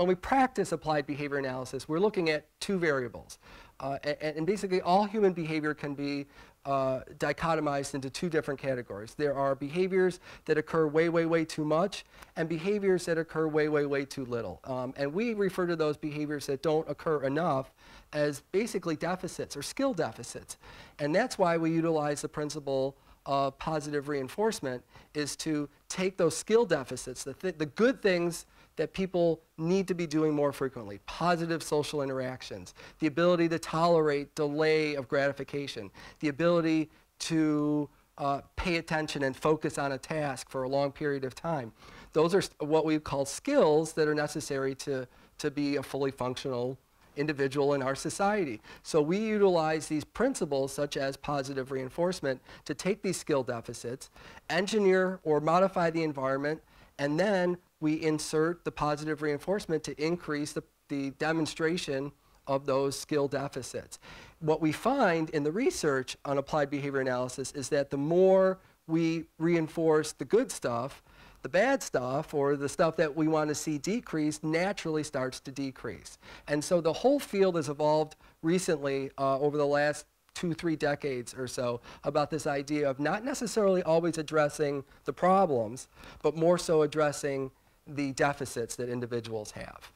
when we practice applied behavior analysis, we're looking at two variables. Uh, and, and, basically, all human behavior can be uh, dichotomized into two different categories. There are behaviors that occur way, way, way too much, and behaviors that occur way, way, way too little. Um, and we refer to those behaviors that don't occur enough as basically deficits or skill deficits. And that's why we utilize the principle of positive reinforcement is to take those skill deficits, the, th the good things that people need to be doing more frequently. Positive social interactions, the ability to tolerate delay of gratification, the ability to uh, pay attention and focus on a task for a long period of time. Those are what we call skills that are necessary to, to be a fully functional individual in our society. So we utilize these principles such as positive reinforcement to take these skill deficits, engineer or modify the environment, and then we insert the positive reinforcement to increase the, the demonstration of those skill deficits. What we find in the research on applied behavior analysis is that the more we reinforce the good stuff, the bad stuff or the stuff that we want to see decrease naturally starts to decrease. And so the whole field has evolved recently uh, over the last two, three decades or so about this idea of not necessarily always addressing the problems, but more so addressing the deficits that individuals have.